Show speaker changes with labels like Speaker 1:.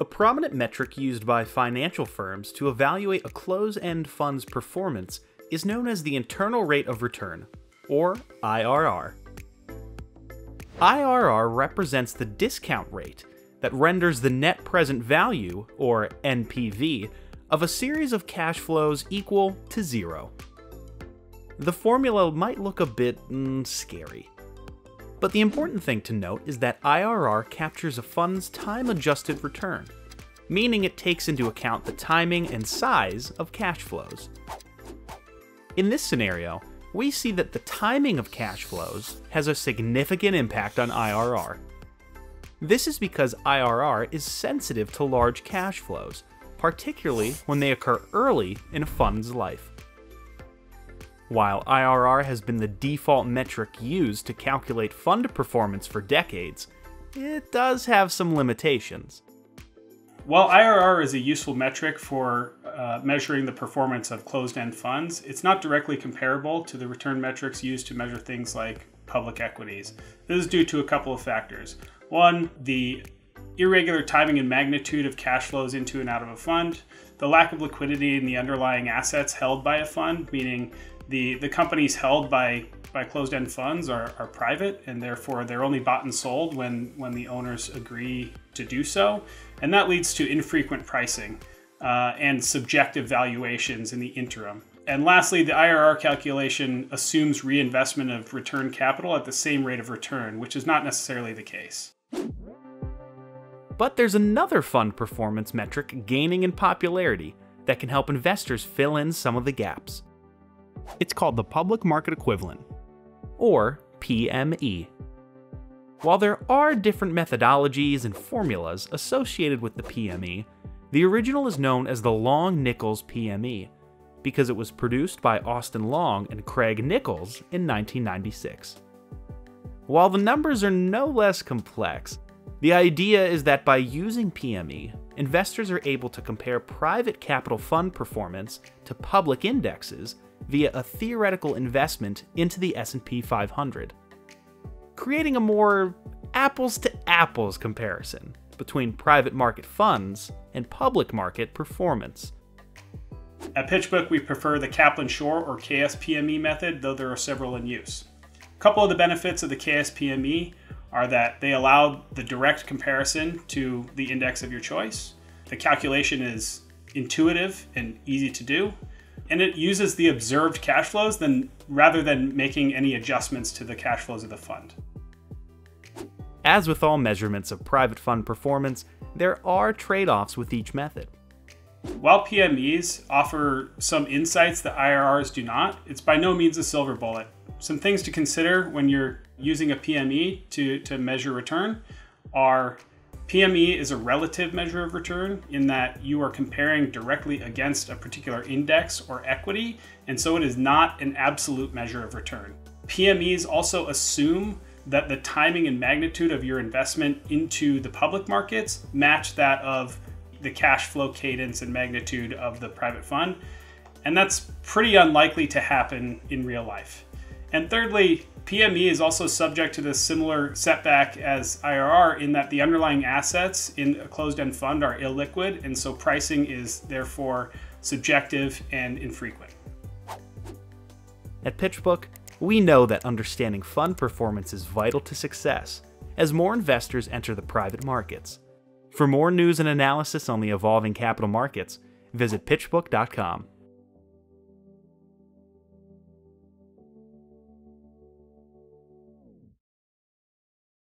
Speaker 1: A prominent metric used by financial firms to evaluate a close end fund's performance is known as the internal rate of return, or IRR. IRR represents the discount rate that renders the net present value, or NPV, of a series of cash flows equal to zero. The formula might look a bit mm, scary. But the important thing to note is that IRR captures a fund's time adjusted return, meaning it takes into account the timing and size of cash flows. In this scenario, we see that the timing of cash flows has a significant impact on IRR. This is because IRR is sensitive to large cash flows, particularly when they occur early in a fund's life. While IRR has been the default metric used to calculate fund performance for decades, it does have some limitations.
Speaker 2: While IRR is a useful metric for uh, measuring the performance of closed end funds, it's not directly comparable to the return metrics used to measure things like public equities. This is due to a couple of factors. One, the irregular timing and magnitude of cash flows into and out of a fund, the lack of liquidity in the underlying assets held by a fund, meaning the, the companies held by, by closed-end funds are, are private and therefore they're only bought and sold when, when the owners agree to do so. And that leads to infrequent pricing uh, and subjective valuations in the interim. And lastly, the IRR calculation assumes reinvestment of return capital at the same rate of return, which is not necessarily the case.
Speaker 1: But there's another fund performance metric gaining in popularity that can help investors fill in some of the gaps. It's called the Public Market Equivalent, or PME. While there are different methodologies and formulas associated with the PME, the original is known as the Long Nickels PME because it was produced by Austin Long and Craig Nickels in 1996. While the numbers are no less complex, the idea is that by using PME, investors are able to compare private capital fund performance to public indexes via a theoretical investment into the S&P 500, creating a more apples to apples comparison between private market funds and public market performance.
Speaker 2: At PitchBook, we prefer the Kaplan Schoar or KSPME method, though there are several in use. A couple of the benefits of the KSPME are that they allow the direct comparison to the index of your choice. The calculation is intuitive and easy to do, and it uses the observed cash flows then rather than making any adjustments to the cash flows of the fund.
Speaker 1: As with all measurements of private fund performance, there are trade-offs with each method.
Speaker 2: While PMEs offer some insights that IRRs do not, it's by no means a silver bullet. Some things to consider when you're using a PME to, to measure return are PME is a relative measure of return in that you are comparing directly against a particular index or equity, and so it is not an absolute measure of return. PMEs also assume that the timing and magnitude of your investment into the public markets match that of the cash flow cadence and magnitude of the private fund. And that's pretty unlikely to happen in real life. And thirdly, PME is also subject to the similar setback as IRR in that the underlying assets in a closed end fund are illiquid, and so pricing is therefore subjective and infrequent.
Speaker 1: At PitchBook, we know that understanding fund performance is vital to success as more investors enter the private markets. For more news and analysis on the evolving capital markets, visit pitchbook.com.